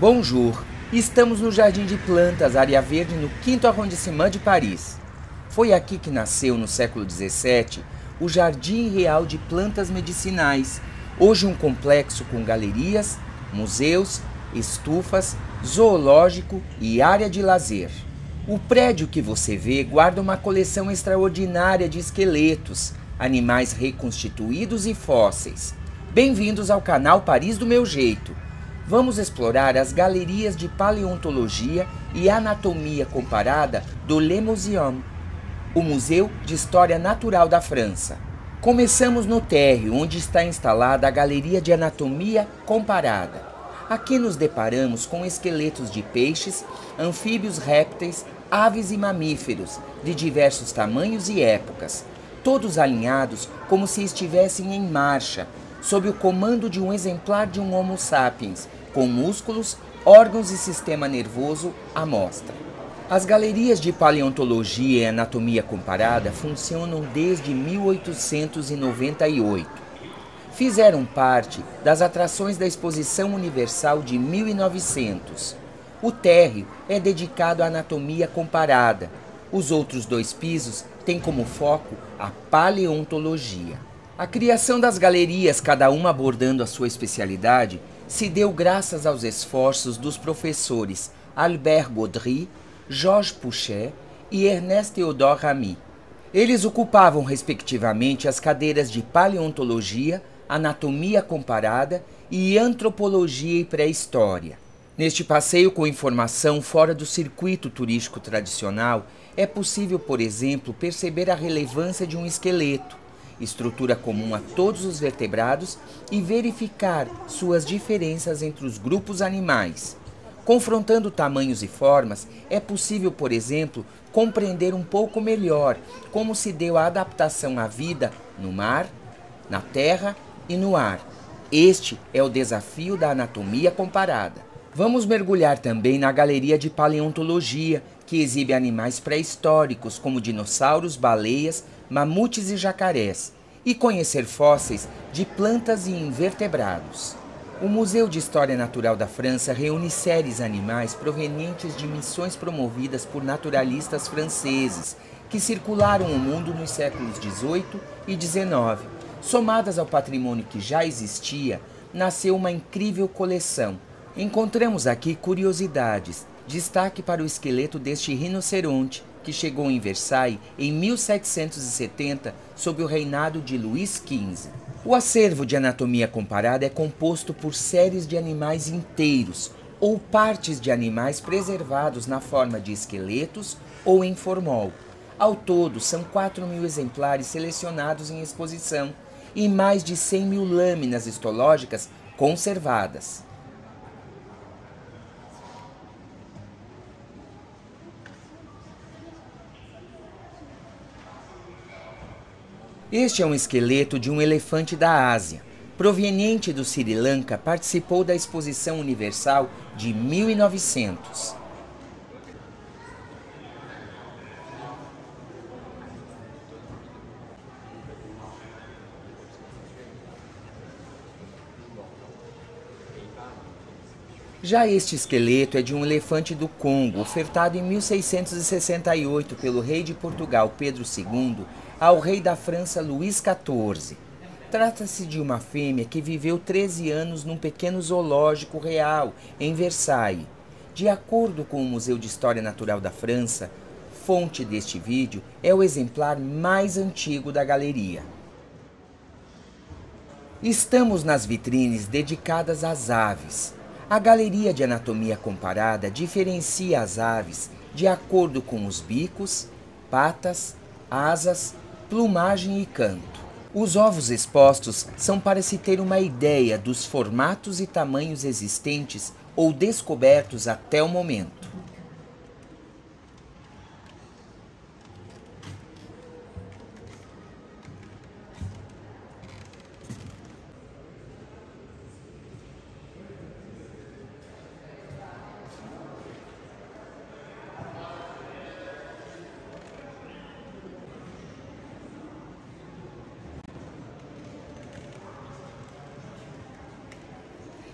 Bonjour! Estamos no Jardim de Plantas, área verde, no 5 arrondissement de Paris. Foi aqui que nasceu, no século XVII, o Jardim Real de Plantas Medicinais, hoje um complexo com galerias, museus, estufas, zoológico e área de lazer. O prédio que você vê guarda uma coleção extraordinária de esqueletos, animais reconstituídos e fósseis. Bem-vindos ao canal Paris do Meu Jeito vamos explorar as galerias de paleontologia e anatomia comparada do Le Muséum, o Museu de História Natural da França. Começamos no térreo, onde está instalada a Galeria de Anatomia Comparada. Aqui nos deparamos com esqueletos de peixes, anfíbios, répteis, aves e mamíferos de diversos tamanhos e épocas, todos alinhados como se estivessem em marcha, sob o comando de um exemplar de um Homo sapiens, com músculos, órgãos e sistema nervoso à mostra. As galerias de paleontologia e anatomia comparada funcionam desde 1898. Fizeram parte das atrações da Exposição Universal de 1900. O térreo é dedicado à anatomia comparada. Os outros dois pisos têm como foco a paleontologia. A criação das galerias, cada uma abordando a sua especialidade, se deu graças aos esforços dos professores Albert Gaudry, Georges Pouchet e Ernest Theodore Ramy. Eles ocupavam, respectivamente, as cadeiras de Paleontologia, Anatomia Comparada e Antropologia e Pré-História. Neste passeio com informação fora do circuito turístico tradicional, é possível, por exemplo, perceber a relevância de um esqueleto, estrutura comum a todos os vertebrados, e verificar suas diferenças entre os grupos animais. Confrontando tamanhos e formas, é possível, por exemplo, compreender um pouco melhor como se deu a adaptação à vida no mar, na terra e no ar. Este é o desafio da anatomia comparada. Vamos mergulhar também na galeria de paleontologia, que exibe animais pré-históricos como dinossauros, baleias, mamutes e jacarés, e conhecer fósseis de plantas e invertebrados. O Museu de História Natural da França reúne séries animais provenientes de missões promovidas por naturalistas franceses que circularam o mundo nos séculos XVIII e XIX. Somadas ao patrimônio que já existia, nasceu uma incrível coleção. Encontramos aqui curiosidades, destaque para o esqueleto deste rinoceronte, que chegou em Versailles em 1770 sob o reinado de Luís XV. O acervo de anatomia comparada é composto por séries de animais inteiros ou partes de animais preservados na forma de esqueletos ou em formol. Ao todo, são 4 mil exemplares selecionados em exposição e mais de 100 mil lâminas histológicas conservadas. Este é um esqueleto de um elefante da Ásia. Proveniente do Sri Lanka, participou da Exposição Universal de 1900. Já este esqueleto é de um elefante do Congo, ofertado em 1668 pelo rei de Portugal Pedro II ao rei da França Luís XIV. Trata-se de uma fêmea que viveu 13 anos num pequeno zoológico real em Versailles. De acordo com o Museu de História Natural da França, fonte deste vídeo é o exemplar mais antigo da galeria. Estamos nas vitrines dedicadas às aves. A galeria de anatomia comparada diferencia as aves de acordo com os bicos, patas, asas plumagem e canto. Os ovos expostos são para se ter uma ideia dos formatos e tamanhos existentes ou descobertos até o momento.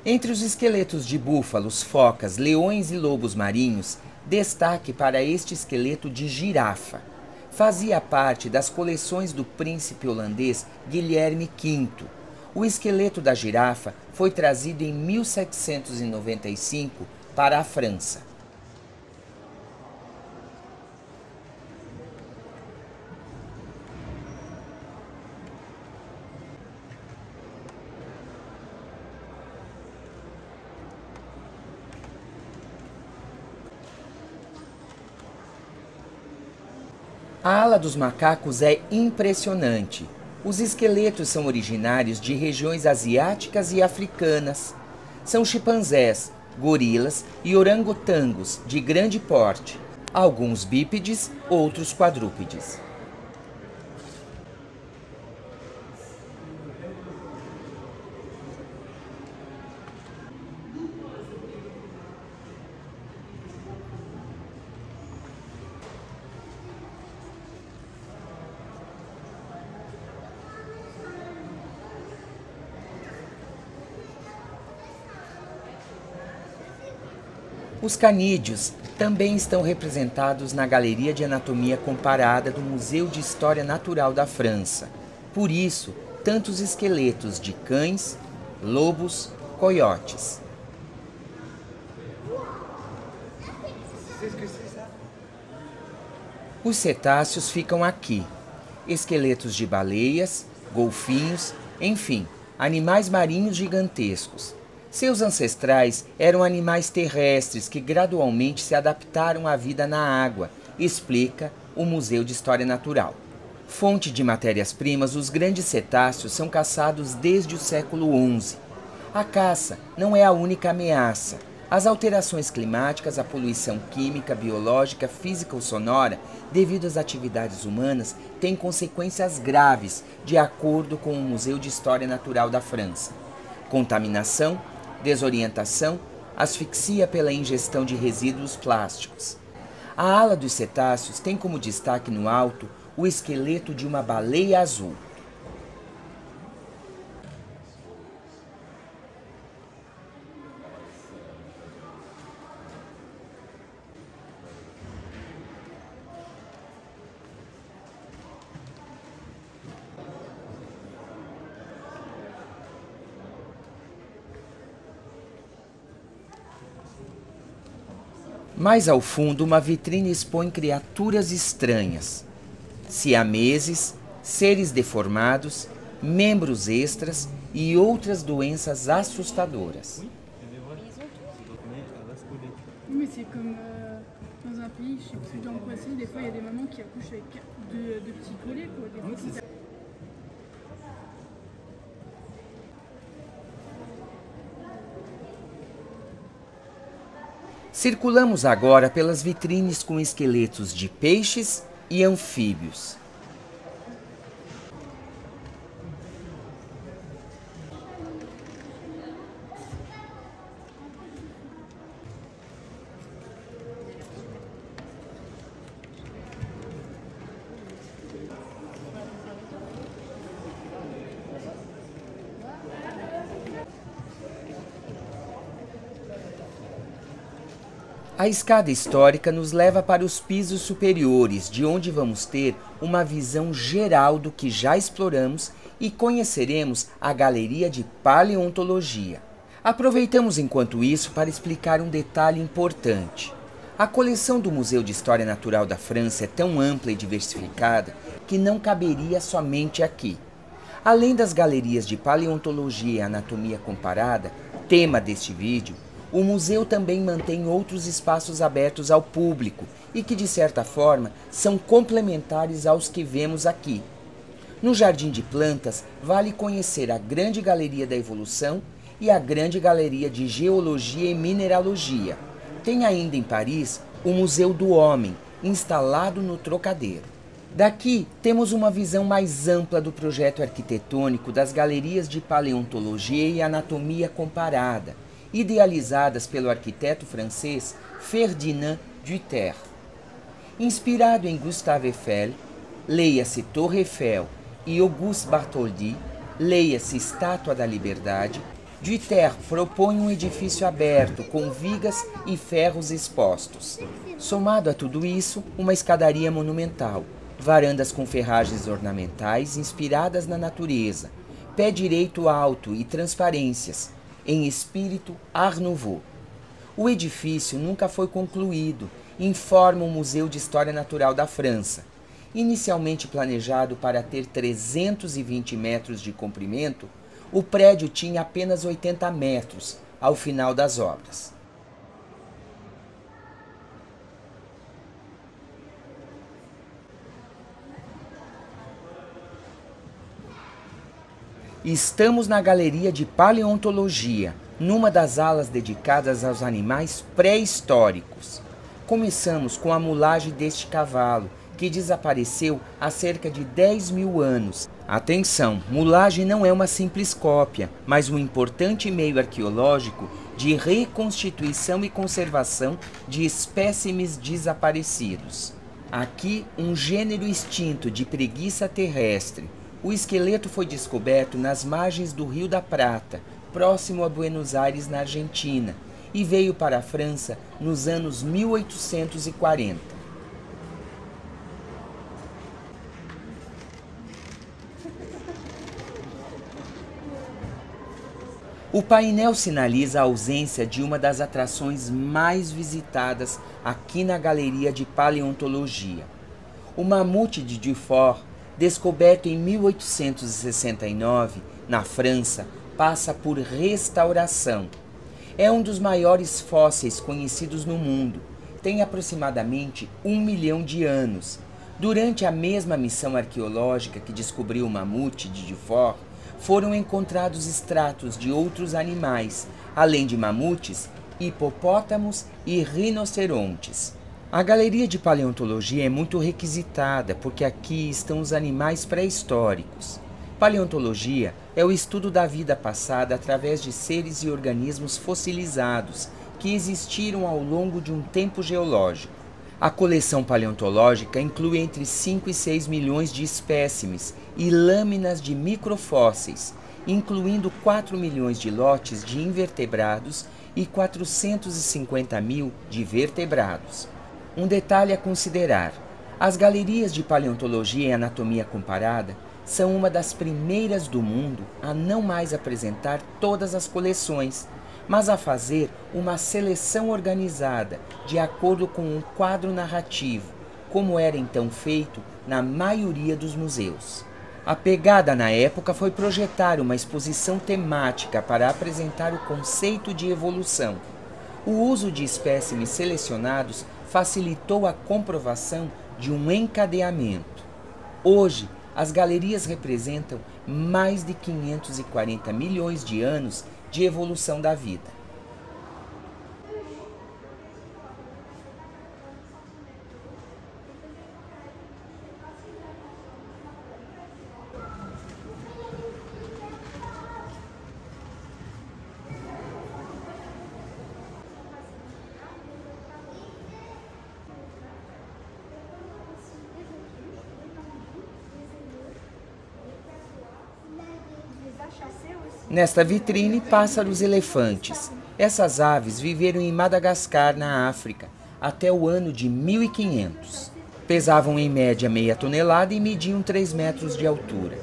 Entre os esqueletos de búfalos, focas, leões e lobos marinhos, destaque para este esqueleto de girafa. Fazia parte das coleções do príncipe holandês Guilherme V. O esqueleto da girafa foi trazido em 1795 para a França. A ala dos macacos é impressionante. Os esqueletos são originários de regiões asiáticas e africanas. São chimpanzés, gorilas e orangotangos de grande porte, alguns bípedes, outros quadrúpedes. Os canídeos também estão representados na Galeria de Anatomia Comparada do Museu de História Natural da França. Por isso, tantos esqueletos de cães, lobos, coiotes. Os cetáceos ficam aqui. Esqueletos de baleias, golfinhos, enfim, animais marinhos gigantescos. Seus ancestrais eram animais terrestres que gradualmente se adaptaram à vida na água, explica o Museu de História Natural. Fonte de matérias-primas, os grandes cetáceos são caçados desde o século XI. A caça não é a única ameaça. As alterações climáticas, a poluição química, biológica, física ou sonora, devido às atividades humanas, têm consequências graves, de acordo com o Museu de História Natural da França. Contaminação, desorientação, asfixia pela ingestão de resíduos plásticos. A ala dos cetáceos tem como destaque no alto o esqueleto de uma baleia azul. Mais ao fundo, uma vitrine expõe criaturas estranhas, siameses, seres deformados, membros extras e outras doenças assustadoras. Circulamos agora pelas vitrines com esqueletos de peixes e anfíbios. A escada histórica nos leva para os pisos superiores, de onde vamos ter uma visão geral do que já exploramos e conheceremos a galeria de paleontologia. Aproveitamos enquanto isso para explicar um detalhe importante. A coleção do Museu de História Natural da França é tão ampla e diversificada que não caberia somente aqui. Além das galerias de paleontologia e anatomia comparada, tema deste vídeo, o museu também mantém outros espaços abertos ao público e que, de certa forma, são complementares aos que vemos aqui. No Jardim de Plantas, vale conhecer a Grande Galeria da Evolução e a Grande Galeria de Geologia e Mineralogia. Tem ainda em Paris o Museu do Homem, instalado no Trocadeiro. Daqui temos uma visão mais ampla do projeto arquitetônico das galerias de paleontologia e anatomia comparada, idealizadas pelo arquiteto francês Ferdinand Duterre. Inspirado em Gustave Eiffel, leia-se Torre Eiffel e Auguste Bartholdi, leia-se Estátua da Liberdade, Duterre propõe um edifício aberto, com vigas e ferros expostos. Somado a tudo isso, uma escadaria monumental, varandas com ferragens ornamentais inspiradas na natureza, pé direito alto e transparências, em espírito Art Nouveau. O edifício nunca foi concluído, informa o Museu de História Natural da França. Inicialmente planejado para ter 320 metros de comprimento, o prédio tinha apenas 80 metros ao final das obras. Estamos na galeria de paleontologia, numa das alas dedicadas aos animais pré-históricos. Começamos com a mulagem deste cavalo, que desapareceu há cerca de 10 mil anos. Atenção, mulagem não é uma simples cópia, mas um importante meio arqueológico de reconstituição e conservação de espécimes desaparecidos. Aqui, um gênero extinto de preguiça terrestre. O esqueleto foi descoberto nas margens do Rio da Prata, próximo a Buenos Aires, na Argentina, e veio para a França nos anos 1840. O painel sinaliza a ausência de uma das atrações mais visitadas aqui na Galeria de Paleontologia. O mamute de Dufort, descoberto em 1869 na França, passa por restauração. É um dos maiores fósseis conhecidos no mundo. Tem aproximadamente um milhão de anos. Durante a mesma missão arqueológica que descobriu o mamute de Dufort, foram encontrados extratos de outros animais, além de mamutes, hipopótamos e rinocerontes. A galeria de paleontologia é muito requisitada porque aqui estão os animais pré-históricos. Paleontologia é o estudo da vida passada através de seres e organismos fossilizados que existiram ao longo de um tempo geológico. A coleção paleontológica inclui entre 5 e 6 milhões de espécimes e lâminas de microfósseis, incluindo 4 milhões de lotes de invertebrados e 450 mil de vertebrados. Um detalhe a considerar: as galerias de paleontologia e anatomia comparada são uma das primeiras do mundo a não mais apresentar todas as coleções mas a fazer uma seleção organizada de acordo com um quadro narrativo, como era então feito na maioria dos museus. A pegada na época foi projetar uma exposição temática para apresentar o conceito de evolução. O uso de espécimes selecionados facilitou a comprovação de um encadeamento. Hoje, as galerias representam mais de 540 milhões de anos de evolução da vida. Nesta vitrine, pássaros elefantes. Essas aves viveram em Madagascar, na África, até o ano de 1500. Pesavam em média meia tonelada e mediam 3 metros de altura.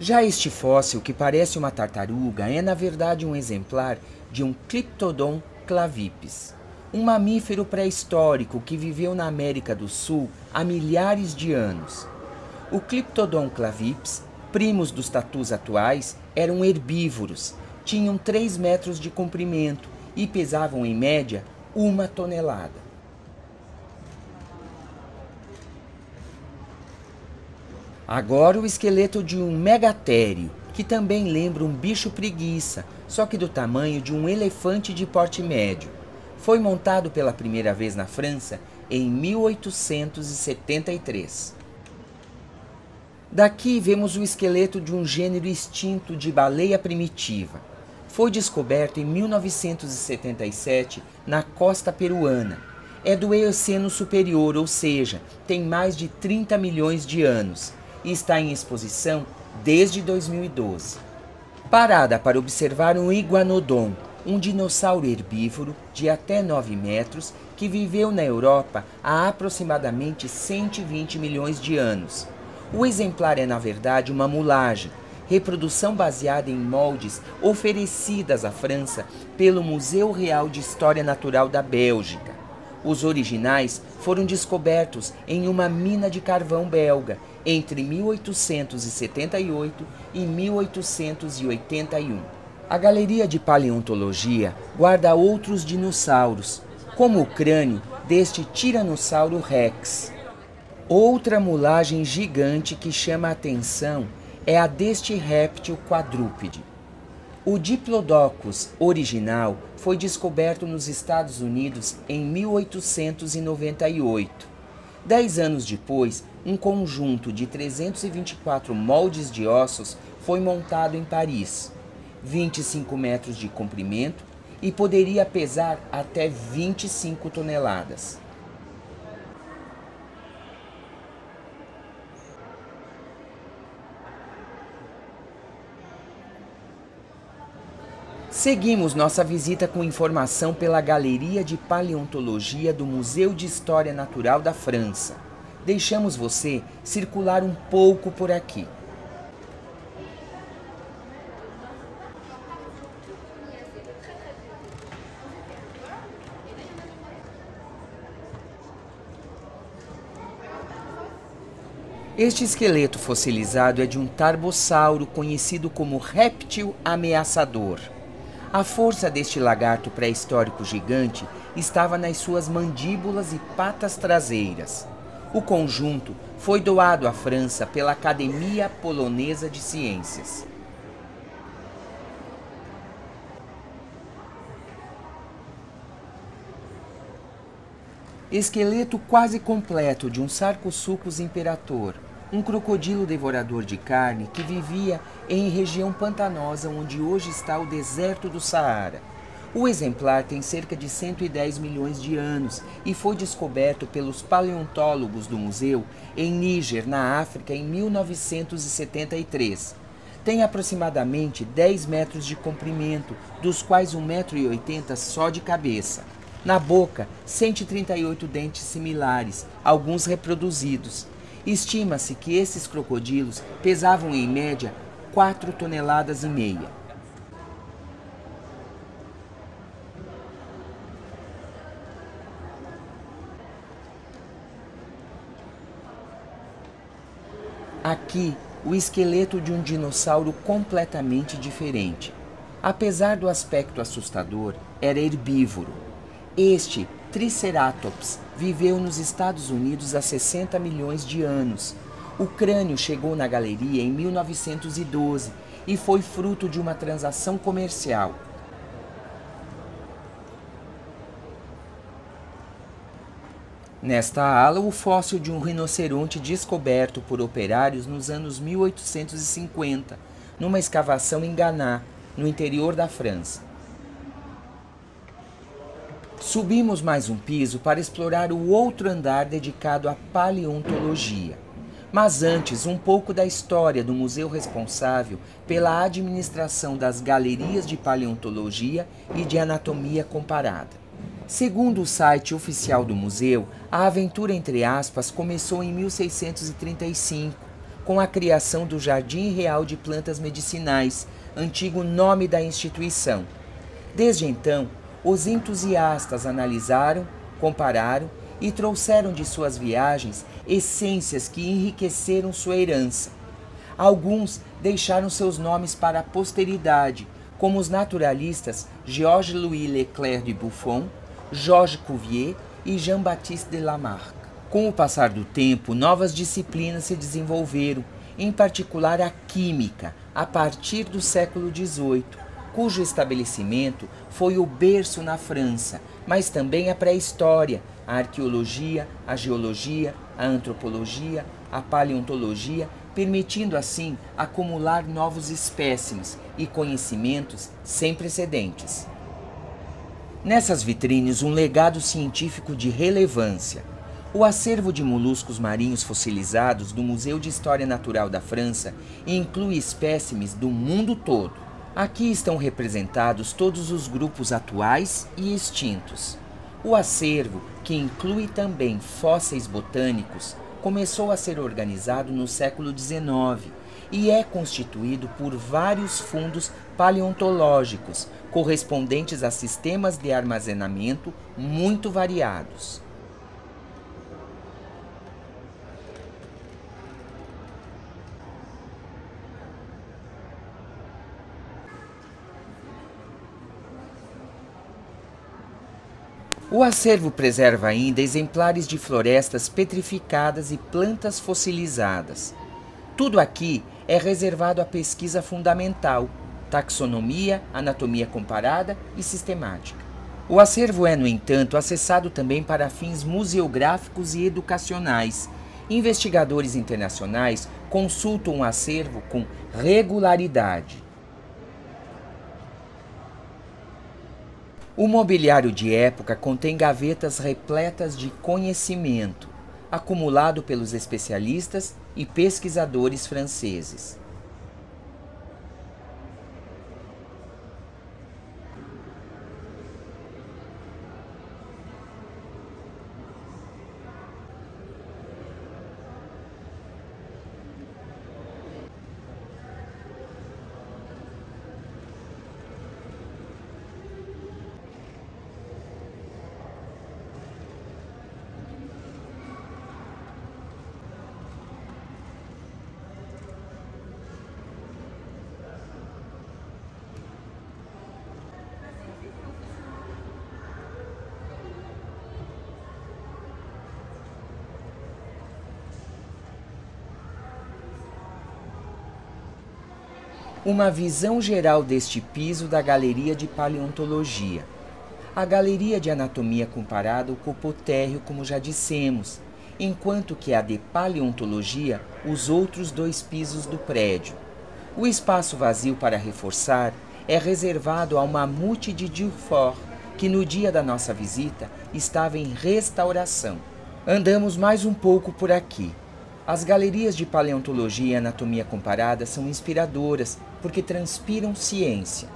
Já este fóssil, que parece uma tartaruga, é na verdade um exemplar de um Cliptodon clavipes um mamífero pré-histórico que viveu na América do Sul há milhares de anos. O Cliptodon clavips, primos dos tatus atuais, eram herbívoros, tinham 3 metros de comprimento e pesavam em média uma tonelada. Agora o esqueleto de um megatério, que também lembra um bicho preguiça, só que do tamanho de um elefante de porte médio foi montado pela primeira vez na França em 1873. Daqui vemos o esqueleto de um gênero extinto de baleia primitiva. Foi descoberto em 1977 na costa peruana. é do Eoceno Superior, ou seja, tem mais de 30 milhões de anos e está em exposição desde 2012. Parada para observar um iguanodon, um dinossauro herbívoro de até 9 metros que viveu na Europa há aproximadamente 120 milhões de anos. O exemplar é, na verdade, uma mulagem, reprodução baseada em moldes oferecidas à França pelo Museu Real de História Natural da Bélgica. Os originais foram descobertos em uma mina de carvão belga entre 1878 e 1881. A Galeria de Paleontologia guarda outros dinossauros, como o crânio deste Tiranossauro Rex. Outra mulagem gigante que chama a atenção é a deste réptil quadrúpede. O Diplodocus original foi descoberto nos Estados Unidos em 1898. Dez anos depois, um conjunto de 324 moldes de ossos foi montado em Paris, 25 metros de comprimento e poderia pesar até 25 toneladas. Seguimos nossa visita com informação pela Galeria de Paleontologia do Museu de História Natural da França. Deixamos você circular um pouco por aqui. Este esqueleto fossilizado é de um tarbossauro conhecido como réptil ameaçador. A força deste lagarto pré-histórico gigante estava nas suas mandíbulas e patas traseiras. O conjunto foi doado à França pela Academia Polonesa de Ciências. Esqueleto quase completo de um Sarcosuchus imperator, um crocodilo devorador de carne que vivia em região pantanosa onde hoje está o deserto do Saara. O exemplar tem cerca de 110 milhões de anos e foi descoberto pelos paleontólogos do museu em Níger, na África, em 1973. Tem aproximadamente 10 metros de comprimento, dos quais 1,80m só de cabeça. Na boca, 138 dentes similares, alguns reproduzidos. Estima-se que esses crocodilos pesavam em média 4 toneladas e meia. Aqui, o esqueleto de um dinossauro completamente diferente. Apesar do aspecto assustador, era herbívoro. Este Triceratops viveu nos Estados Unidos há 60 milhões de anos. O crânio chegou na galeria em 1912 e foi fruto de uma transação comercial. Nesta ala, o fóssil de um rinoceronte descoberto por operários nos anos 1850, numa escavação em Ganá, no interior da França. Subimos mais um piso para explorar o outro andar dedicado à paleontologia. Mas antes, um pouco da história do museu responsável pela administração das galerias de paleontologia e de anatomia comparada. Segundo o site oficial do museu, a aventura entre aspas começou em 1635, com a criação do Jardim Real de Plantas Medicinais, antigo nome da instituição. Desde então, os entusiastas analisaram, compararam e trouxeram de suas viagens essências que enriqueceram sua herança. Alguns deixaram seus nomes para a posteridade, como os naturalistas Georges-Louis Leclerc de Buffon, Georges Cuvier e Jean-Baptiste de Lamarck. Com o passar do tempo, novas disciplinas se desenvolveram, em particular a química, a partir do século XVIII, cujo estabelecimento foi o berço na França, mas também a pré-história, a arqueologia, a geologia, a antropologia, a paleontologia, permitindo assim acumular novos espécimes e conhecimentos sem precedentes. Nessas vitrines, um legado científico de relevância. O acervo de moluscos marinhos fossilizados do Museu de História Natural da França inclui espécimes do mundo todo. Aqui estão representados todos os grupos atuais e extintos. O acervo, que inclui também fósseis botânicos, começou a ser organizado no século XIX e é constituído por vários fundos paleontológicos, correspondentes a sistemas de armazenamento muito variados. O acervo preserva ainda exemplares de florestas petrificadas e plantas fossilizadas. Tudo aqui é reservado à pesquisa fundamental, taxonomia, anatomia comparada e sistemática. O acervo é, no entanto, acessado também para fins museográficos e educacionais. Investigadores internacionais consultam o acervo com regularidade. O mobiliário de época contém gavetas repletas de conhecimento, acumulado pelos especialistas e pesquisadores franceses. Uma visão geral deste piso da Galeria de Paleontologia. A Galeria de Anatomia Comparada ocupou térreo, como já dissemos, enquanto que a de Paleontologia os outros dois pisos do prédio. O espaço vazio para reforçar é reservado ao Mamute de Durfort, que no dia da nossa visita estava em restauração. Andamos mais um pouco por aqui. As galerias de paleontologia e anatomia comparada são inspiradoras porque transpiram ciência.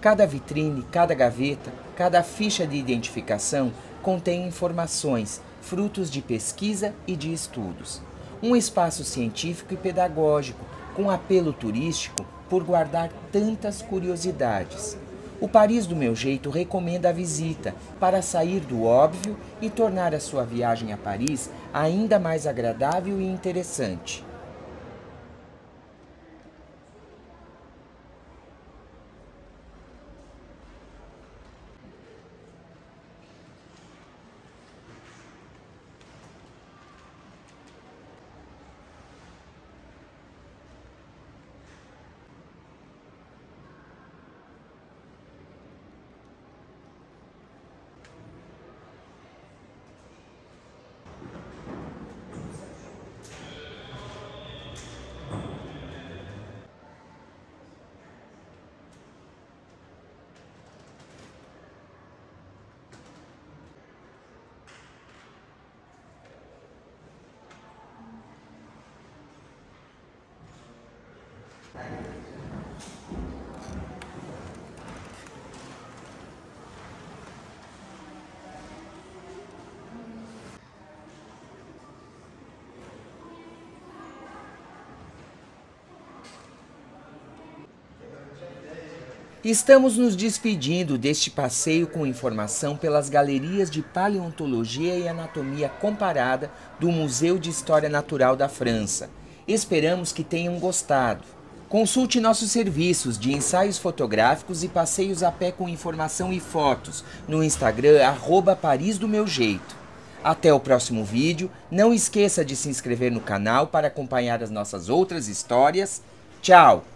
Cada vitrine, cada gaveta, cada ficha de identificação contém informações, frutos de pesquisa e de estudos. Um espaço científico e pedagógico com apelo turístico por guardar tantas curiosidades. O Paris do meu jeito recomenda a visita para sair do óbvio e tornar a sua viagem a Paris ainda mais agradável e interessante. Estamos nos despedindo deste passeio com informação pelas galerias de paleontologia e anatomia comparada do Museu de História Natural da França. Esperamos que tenham gostado. Consulte nossos serviços de ensaios fotográficos e passeios a pé com informação e fotos no Instagram arroba Paris do Meu Jeito. Até o próximo vídeo. Não esqueça de se inscrever no canal para acompanhar as nossas outras histórias. Tchau!